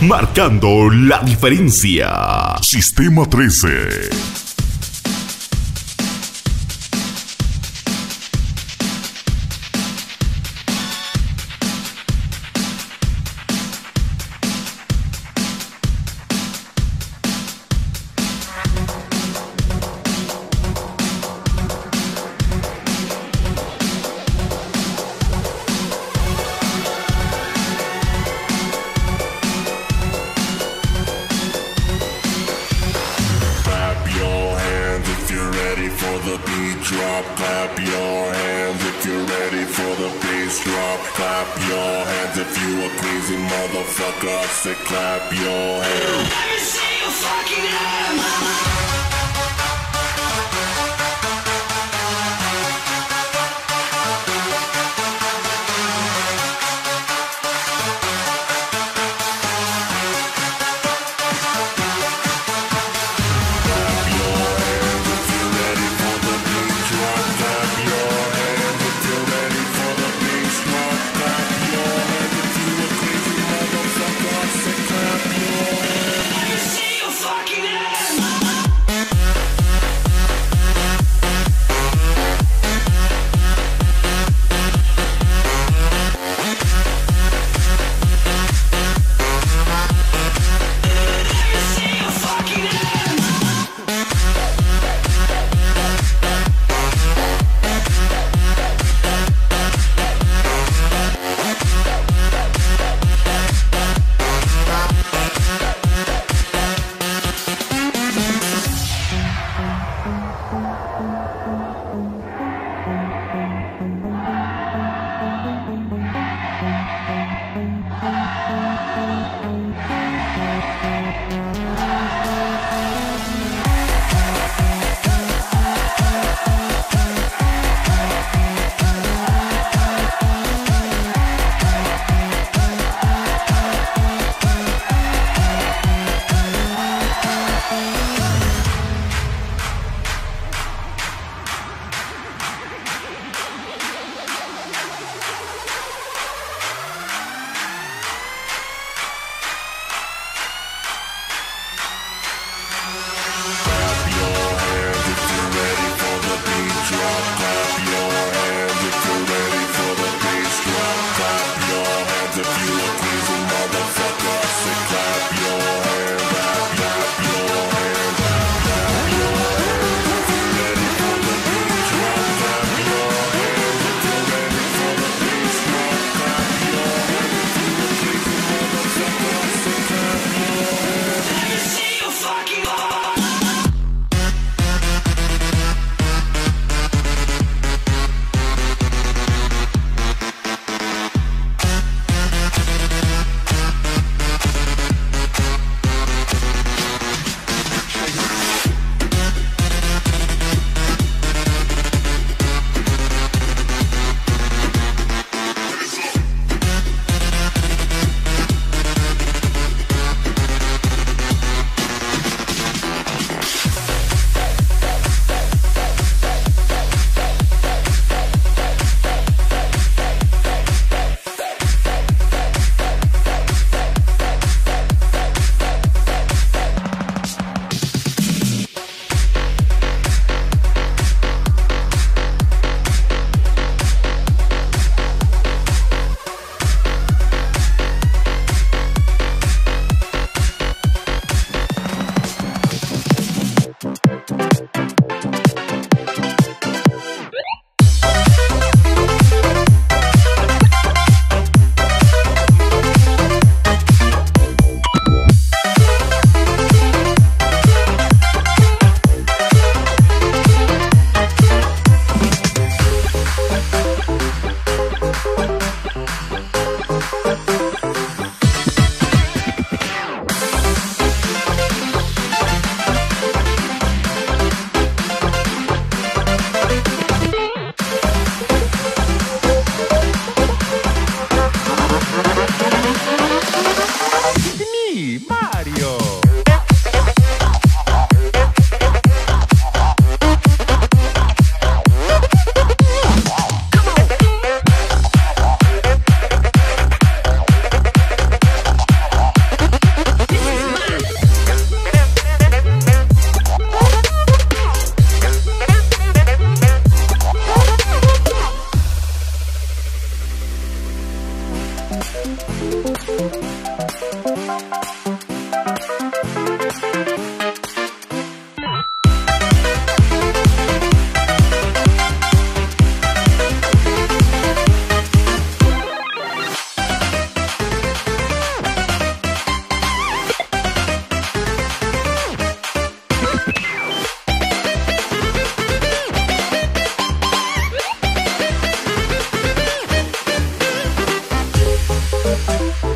marcando la diferencia. Sistema 13. For the beat drop. Clap your hands if you're ready for the bass drop. Clap your hands if you a crazy motherfucker. I say clap your hands. Let me see your fucking hands.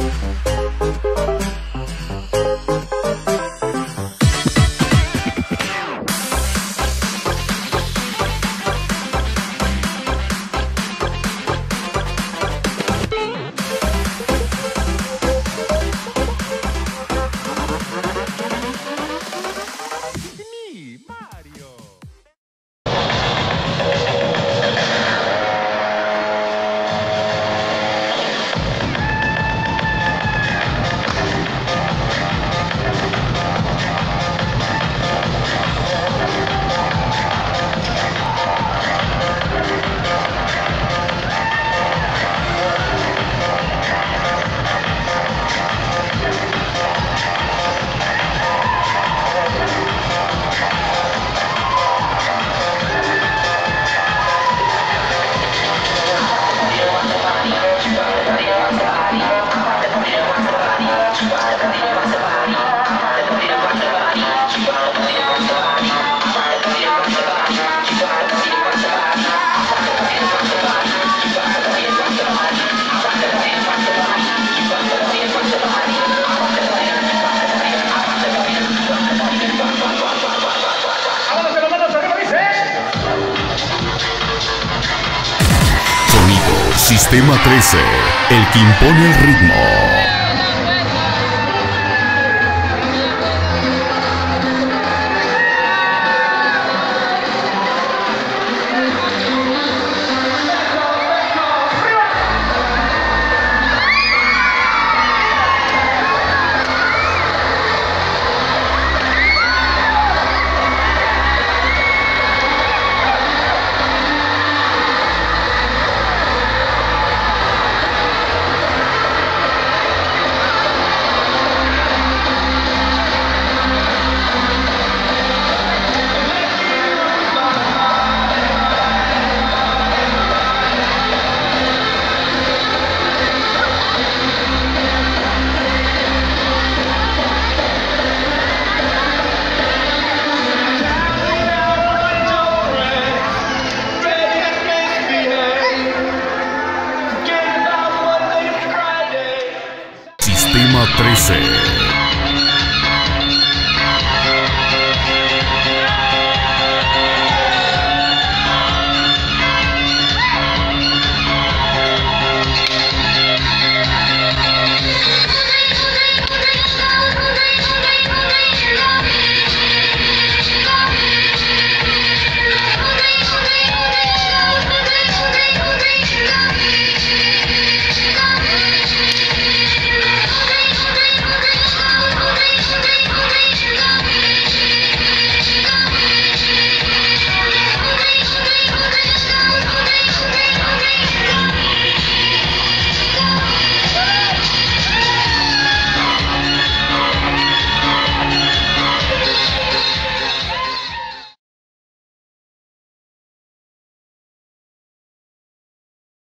Sonido Sistema 13, el que impone el ritmo.